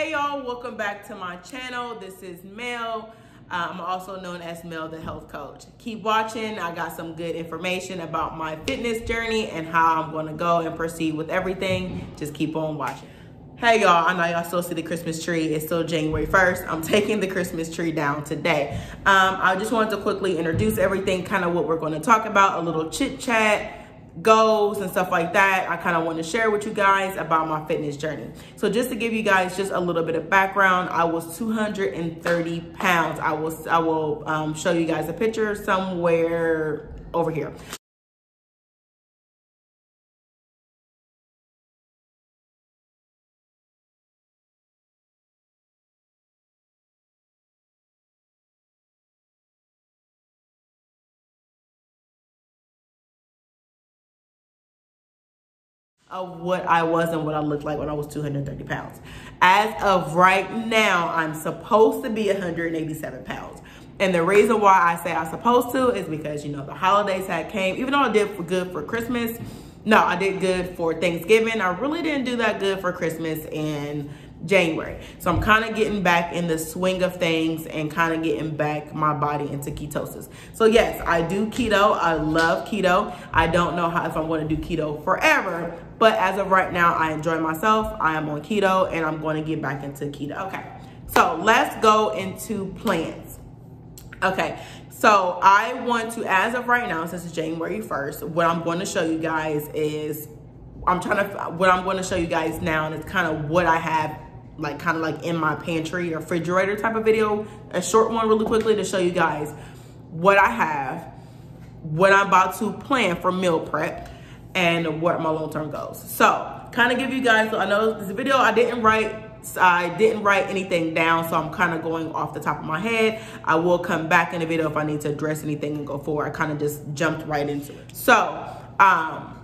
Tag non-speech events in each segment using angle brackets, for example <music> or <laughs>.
Hey y'all, welcome back to my channel. This is Mel. I'm also known as Mel the Health Coach. Keep watching. I got some good information about my fitness journey and how I'm going to go and proceed with everything. Just keep on watching. Hey y'all, I know y'all still see the Christmas tree. It's still January 1st. I'm <laughs> taking the Christmas tree down today. Um, I just wanted to quickly introduce everything, kind of what we're going to talk about, a little chit chat, goals and stuff like that i kind of want to share with you guys about my fitness journey. So just to give you guys just a little bit of background i was 230 pounds. I will i will um, show you guys a picture somewhere over here of what I was and what I looked like when I was 230 pounds. As of right now, I'm supposed to be 187 pounds. And the reason why I say I'm supposed to is because, you know, the holidays had came, even though I did for good for Christmas, no, I did good for Thanksgiving. I really didn't do that good for Christmas and January. So I'm kind of getting back in the swing of things and kind of getting back my body into ketosis. So yes, I do keto. I love keto. I don't know how if I'm going to do keto forever, but as of right now, I enjoy myself. I am on keto and I'm going to get back into keto. Okay, so let's go into plans. Okay, so I want to, as of right now, since it's January 1st, what I'm going to show you guys is I'm trying to, what I'm going to show you guys now, and it's kind of what I have like kind of like in my pantry or refrigerator type of video, a short one really quickly to show you guys what I have, what I'm about to plan for meal prep, and what my long-term goals. So kind of give you guys, so I know this video I didn't write I didn't write anything down, so I'm kind of going off the top of my head. I will come back in the video if I need to address anything and go forward. I kind of just jumped right into it. So, um,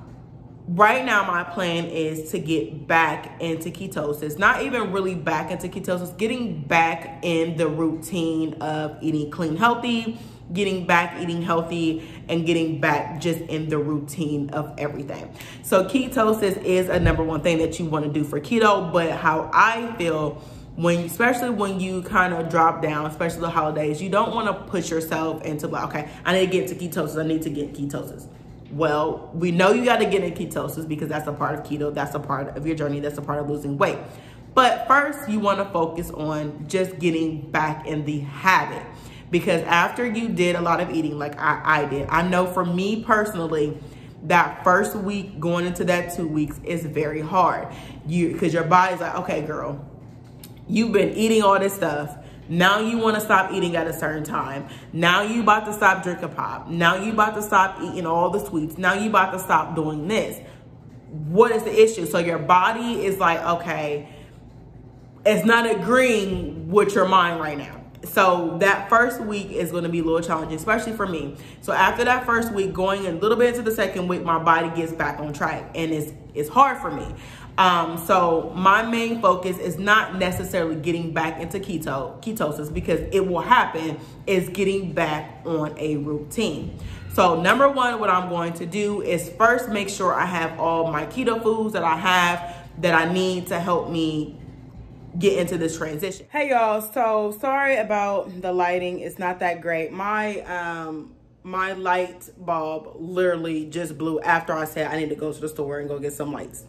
right now my plan is to get back into ketosis. Not even really back into ketosis getting back in the routine of eating clean healthy getting back eating healthy and getting back just in the routine of everything. So ketosis is a number one thing that you want to do for keto but how i feel when especially when you kind of drop down especially the holidays you don't want to push yourself into like okay i need to get to ketosis i need to get ketosis well, we know you got to get in ketosis because that's a part of keto. That's a part of your journey. That's a part of losing weight. But first, you want to focus on just getting back in the habit. Because after you did a lot of eating, like I, I did, I know for me personally, that first week going into that two weeks is very hard. You because your body's like, okay, girl, you've been eating all this stuff now you want to stop eating at a certain time. Now you about to stop drinking pop. Now you about to stop eating all the sweets. Now you about to stop doing this. What is the issue? So your body is like, okay, it's not agreeing with your mind right now. So that first week is going to be a little challenging, especially for me. So after that first week, going a little bit into the second week, my body gets back on track and it's, it's hard for me. Um, so my main focus is not necessarily getting back into keto ketosis because it will happen is getting back on a routine. So number one, what I'm going to do is first make sure I have all my keto foods that I have that I need to help me get into this transition. Hey y'all, so sorry about the lighting. It's not that great. My um my light bulb literally just blew after I said I need to go to the store and go get some lights.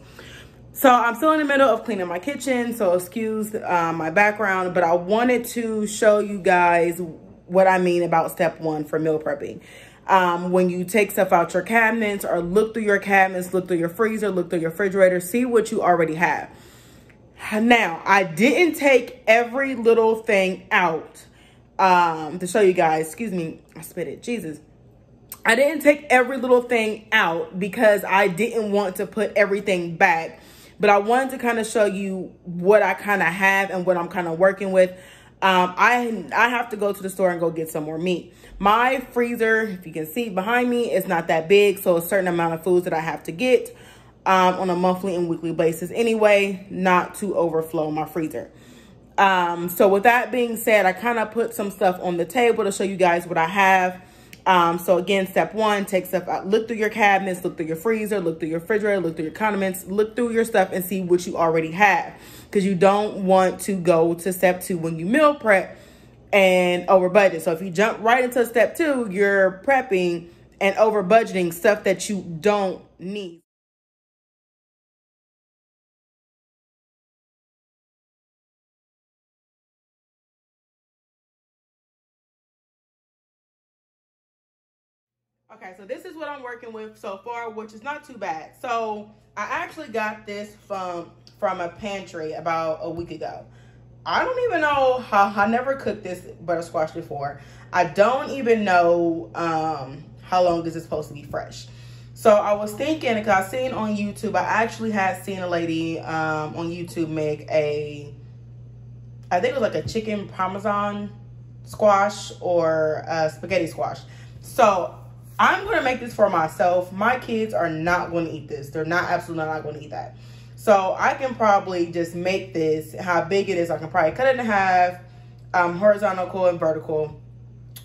So I'm still in the middle of cleaning my kitchen, so excuse um, my background, but I wanted to show you guys what I mean about step one for meal prepping. Um, when you take stuff out your cabinets or look through your cabinets, look through your freezer, look through your refrigerator, see what you already have. Now, I didn't take every little thing out um, to show you guys. Excuse me, I spit it. Jesus. I didn't take every little thing out because I didn't want to put everything back but I wanted to kind of show you what I kind of have and what I'm kind of working with. Um, I I have to go to the store and go get some more meat. My freezer, if you can see behind me, is not that big. So a certain amount of foods that I have to get um, on a monthly and weekly basis anyway, not to overflow my freezer. Um, so with that being said, I kind of put some stuff on the table to show you guys what I have. Um, so again, step one, take stuff out, look through your cabinets, look through your freezer, look through your refrigerator, look through your condiments, look through your stuff and see what you already have. because you don't want to go to step two when you meal prep and over budget. So if you jump right into step two, you're prepping and over budgeting stuff that you don't need. Okay, so this is what I'm working with so far, which is not too bad. So I actually got this from from a pantry about a week ago. I don't even know how I never cooked this butter squash before. I don't even know um, how long is it supposed to be fresh. So I was thinking, because I seen on YouTube, I actually had seen a lady um, on YouTube make a, I think it was like a chicken parmesan squash or a spaghetti squash. So I'm going to make this for myself. My kids are not going to eat this. They're not absolutely not going to eat that. So I can probably just make this how big it is. I can probably cut it in half, um, horizontal and vertical,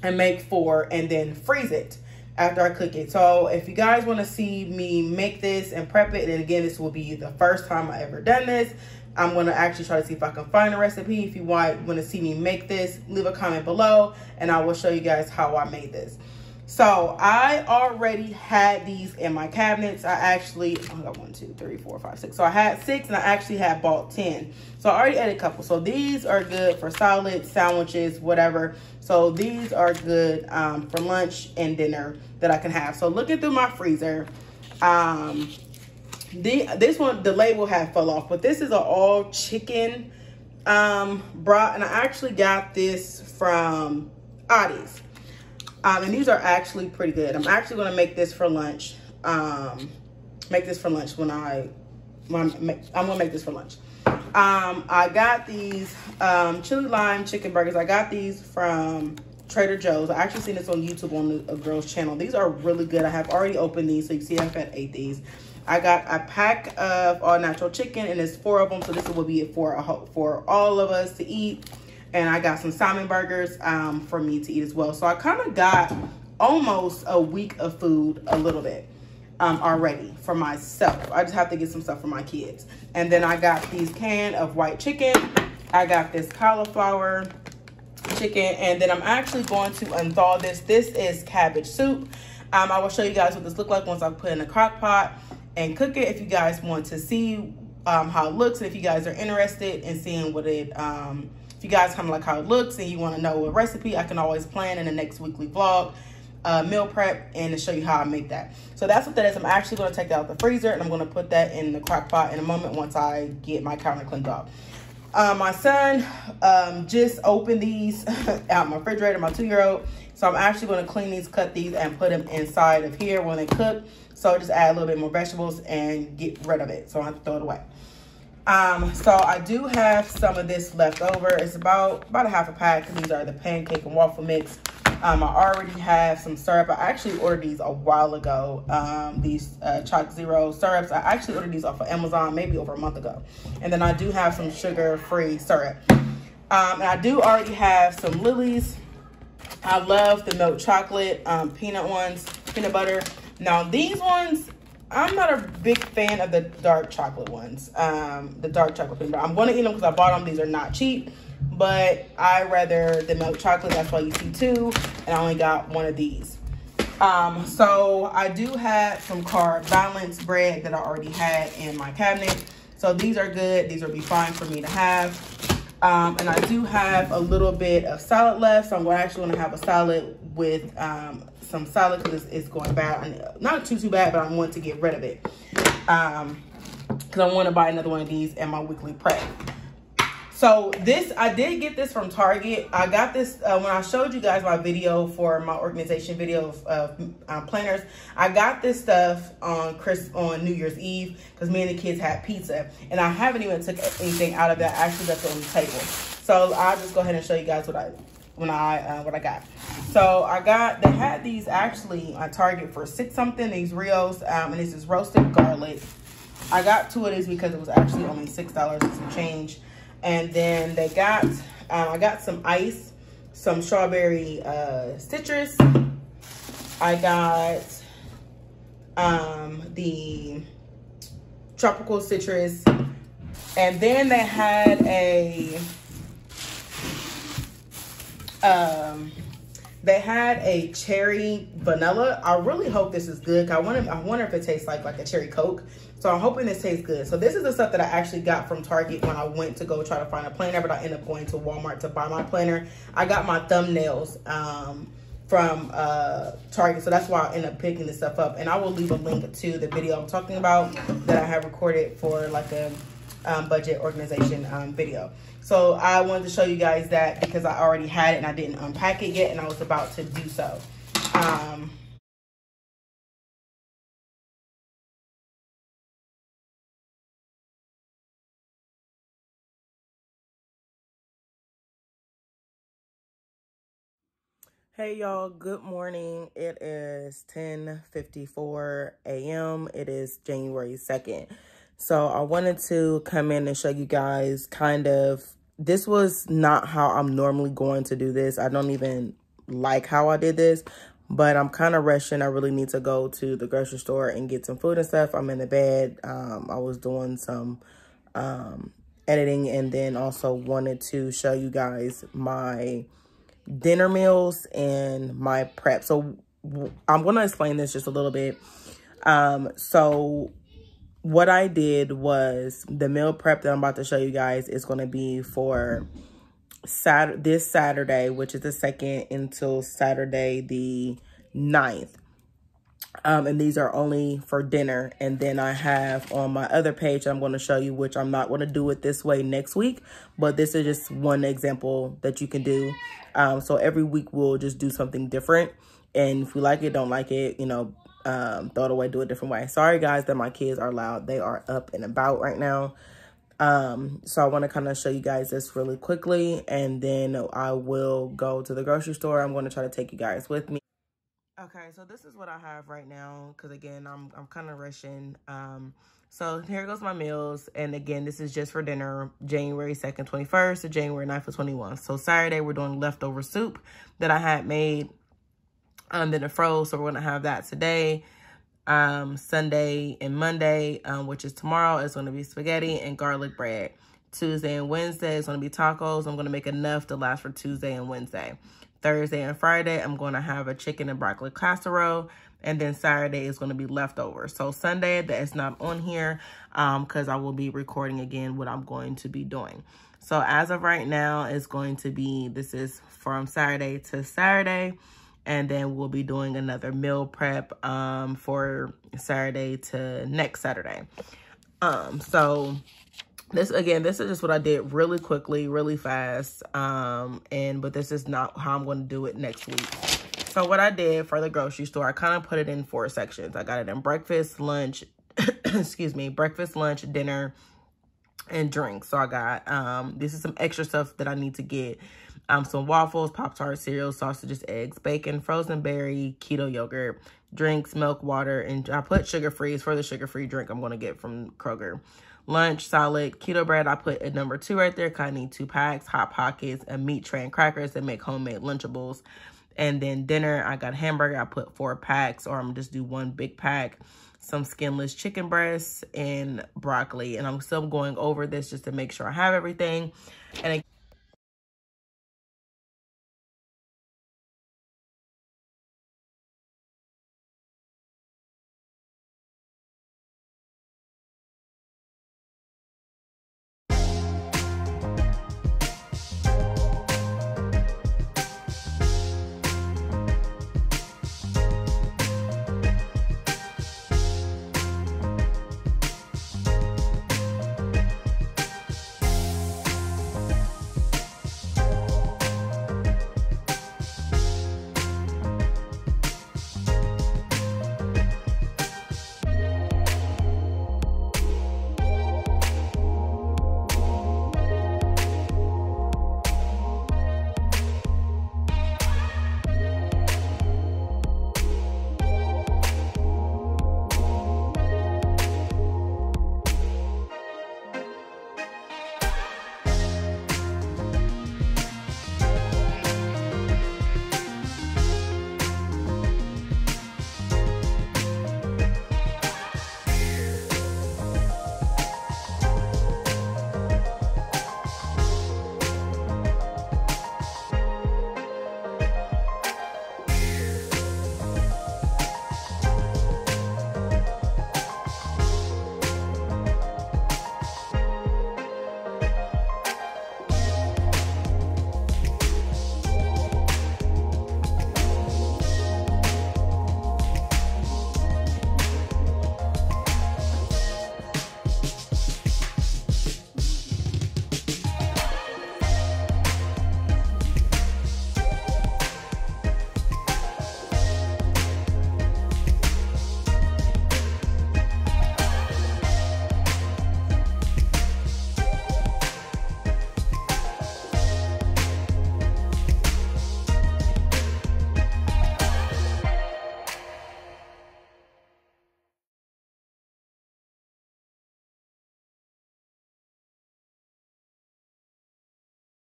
and make four and then freeze it after I cook it. So if you guys want to see me make this and prep it, and again, this will be the first time I ever done this. I'm going to actually try to see if I can find a recipe. If you want, want to see me make this, leave a comment below and I will show you guys how I made this. So I already had these in my cabinets. I actually, I got one, two, three, four, five, six. So I had six and I actually had bought 10. So I already added a couple. So these are good for salads, sandwiches, whatever. So these are good um, for lunch and dinner that I can have. So looking through my freezer, um, the this one, the label had fell off, but this is an all chicken um, broth. And I actually got this from Aldi's. Um, and these are actually pretty good. I'm actually going to make this for lunch. Um, make this for lunch when I, when I'm, I'm going to make this for lunch. Um, I got these um, chili lime chicken burgers. I got these from Trader Joe's. I actually seen this on YouTube on a girl's channel. These are really good. I have already opened these, so you see I've had ate these. I got a pack of all natural chicken, and it's four of them, so this will be for a, for all of us to eat and I got some salmon burgers um, for me to eat as well. So I kind of got almost a week of food a little bit um, already for myself. I just have to get some stuff for my kids. And then I got these can of white chicken. I got this cauliflower chicken. And then I'm actually going to unthaw this. This is cabbage soup. Um, I will show you guys what this look like once I put in a crock pot and cook it if you guys want to see um, how it looks. And if you guys are interested in seeing what it um, if you guys kind of like how it looks and you want to know a recipe, I can always plan in the next weekly vlog, uh, meal prep, and to show you how I make that. So that's what that is. I'm actually going to take that out the freezer and I'm going to put that in the crock pot in a moment once I get my counter cleaned off. Uh, my son um, just opened these <laughs> out my refrigerator, my two-year-old. So I'm actually going to clean these, cut these, and put them inside of here when they cook. So just add a little bit more vegetables and get rid of it. So I have to throw it away. Um, so I do have some of this left over. It's about, about a half a pack. These are the pancake and waffle mix. Um, I already have some syrup. I actually ordered these a while ago. Um, these uh, ChocZero syrups. I actually ordered these off of Amazon maybe over a month ago. And then I do have some sugar-free syrup. Um, and I do already have some Lily's. I love the milk chocolate um, peanut ones, peanut butter. Now these ones, I'm not a big fan of the dark chocolate ones, um, the dark chocolate peanut butter. I'm going to eat them because I bought them. These are not cheap, but I rather the milk chocolate. That's why you see two, and I only got one of these. Um, so I do have some carb balance bread that I already had in my cabinet. So these are good. These will be fine for me to have. Um, and I do have a little bit of salad left. So I'm actually going to have a salad with um, some salad because it's, it's, going bad. Not too, too bad, but I want to get rid of it. Um, because I want to buy another one of these in my weekly prep. So this, I did get this from Target. I got this uh, when I showed you guys my video for my organization video of, um, planners. I got this stuff on Chris on New Year's Eve because me and the kids had pizza, and I haven't even took anything out of that. Actually, that's on the table. So I'll just go ahead and show you guys what I when I uh, what I got. So I got they had these actually on Target for six something. These Rios, um, and this is roasted garlic. I got two of these because it was actually only six dollars and some change. And then they got, um, I got some ice, some strawberry uh, citrus. I got um, the tropical citrus. And then they had a, um, they had a cherry vanilla. I really hope this is good. I wonder, I wonder if it tastes like like a cherry coke. So I'm hoping this tastes good. So this is the stuff that I actually got from Target when I went to go try to find a planner, but I ended up going to Walmart to buy my planner. I got my thumbnails um, from uh, Target, so that's why I ended up picking this stuff up. And I will leave a link to the video I'm talking about that I have recorded for like a um, budget organization um, video. So I wanted to show you guys that because I already had it and I didn't unpack it yet and I was about to do so. Um, Hey y'all, good morning. It is 10:54 a.m. It is January 2nd. So I wanted to come in and show you guys kind of this was not how I'm normally going to do this. I don't even like how I did this, but I'm kind of rushing. I really need to go to the grocery store and get some food and stuff. I'm in the bed. Um, I was doing some um, editing and then also wanted to show you guys my dinner meals and my prep. So I'm going to explain this just a little bit. Um, so what I did was the meal prep that I'm about to show you guys is going to be for Saturday, this Saturday, which is the second until Saturday the 9th. Um, and these are only for dinner. And then I have on my other page, I'm going to show you, which I'm not going to do it this way next week. But this is just one example that you can do. Um, so every week we'll just do something different. And if you like it, don't like it, you know, um, throw it away, do it a different way. Sorry, guys, that my kids are loud. They are up and about right now. Um, so I want to kind of show you guys this really quickly. And then I will go to the grocery store. I'm going to try to take you guys with me. Okay, so this is what I have right now because again, I'm I'm kind of rushing. Um, so here goes my meals, and again, this is just for dinner, January second, twenty first to January 9th for twenty one. So Saturday we're doing leftover soup that I had made, um, then a froze. So we're gonna have that today. Um, Sunday and Monday, um, which is tomorrow, is gonna be spaghetti and garlic bread. Tuesday and Wednesday is gonna be tacos. I'm gonna make enough to last for Tuesday and Wednesday. Thursday and Friday, I'm going to have a chicken and broccoli casserole. And then Saturday is going to be leftover. So Sunday, that is not on here um, because um, I will be recording again what I'm going to be doing. So as of right now, it's going to be, this is from Saturday to Saturday. And then we'll be doing another meal prep um, for Saturday to next Saturday. Um, so this again this is just what i did really quickly really fast. Um and but this is not how i'm going to do it next week. So what i did for the grocery store i kind of put it in four sections. I got it in breakfast lunch <coughs> excuse me breakfast lunch dinner and drinks so i got um this is some extra stuff that i need to get um some waffles pop tart cereal sausages eggs bacon frozen berry keto yogurt drinks milk water and i put sugar free for the sugar free drink i'm going to get from kroger lunch, solid, keto bread. I put a number two right there because I need two packs, Hot Pockets, a meat tray and crackers that make homemade Lunchables. And then dinner, I got hamburger. I put four packs or I'm just do one big pack. Some skinless chicken breasts and broccoli. And I'm still going over this just to make sure I have everything. And